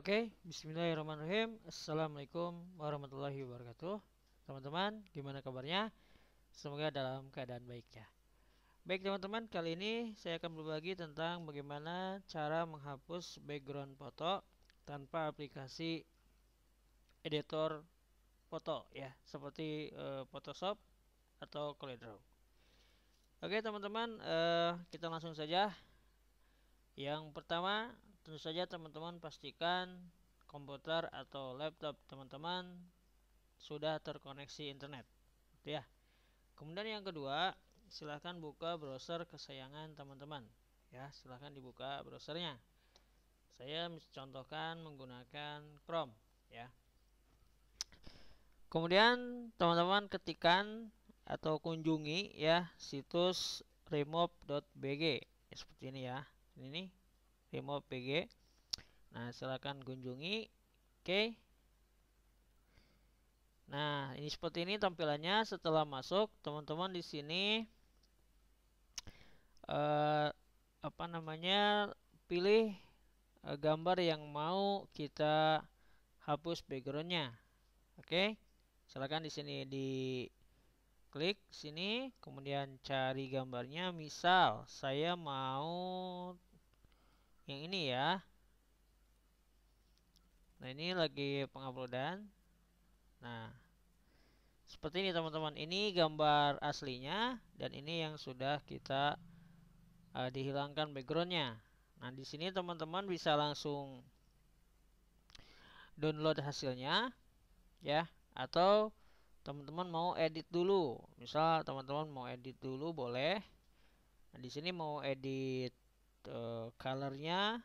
Oke, bismillahirrahmanirrahim. Assalamualaikum warahmatullahi wabarakatuh. Teman-teman, gimana kabarnya? Semoga dalam keadaan baik ya. Baik teman-teman, kali ini saya akan berbagi tentang bagaimana cara menghapus background foto tanpa aplikasi editor foto ya, seperti uh, Photoshop atau CorelDRAW. Oke teman-teman, uh, kita langsung saja. Yang pertama, tentu saja teman-teman pastikan komputer atau laptop teman-teman sudah terkoneksi internet ya. Kemudian yang kedua silahkan buka browser kesayangan teman-teman ya. Silahkan dibuka browsernya. Saya contohkan menggunakan Chrome ya. Kemudian teman-teman ketikkan atau kunjungi ya situs remove.bg ya, seperti ini ya. Ini remote PG nah silakan kunjungi. Oke. Okay. nah ini seperti ini tampilannya. Setelah masuk teman-teman di sini uh, apa namanya pilih uh, gambar yang mau kita hapus backgroundnya. Oke. Okay. silakan di sini di klik sini kemudian cari gambarnya. Misal saya mau yang ini ya. Nah ini lagi penguploadan. Nah seperti ini teman-teman. Ini gambar aslinya dan ini yang sudah kita uh, dihilangkan backgroundnya. Nah di sini teman-teman bisa langsung download hasilnya ya. Atau teman-teman mau edit dulu. Misal teman-teman mau edit dulu boleh. Nah, di sini mau edit uh, colornya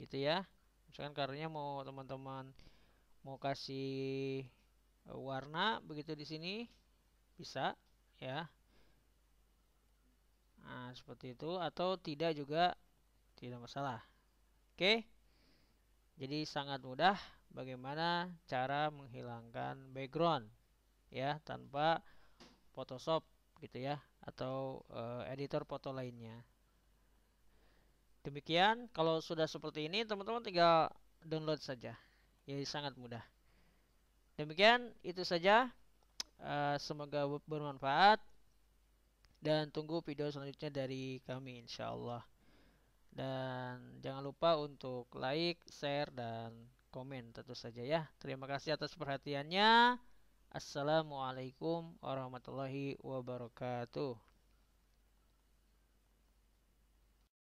gitu ya. Misalkan colornya mau teman-teman mau kasih uh, warna begitu di sini bisa ya. Nah seperti itu. Atau tidak juga tidak masalah. Oke? Jadi sangat mudah bagaimana cara menghilangkan background ya tanpa Photoshop gitu ya atau uh, editor foto lainnya Demikian, kalau sudah seperti ini, teman-teman tinggal download saja. Jadi sangat mudah. Demikian, itu saja. Uh, semoga bermanfaat. Dan tunggu video selanjutnya dari kami, insya Allah. Dan jangan lupa untuk like, share, dan komen tentu saja ya. Terima kasih atas perhatiannya. Assalamualaikum warahmatullahi wabarakatuh.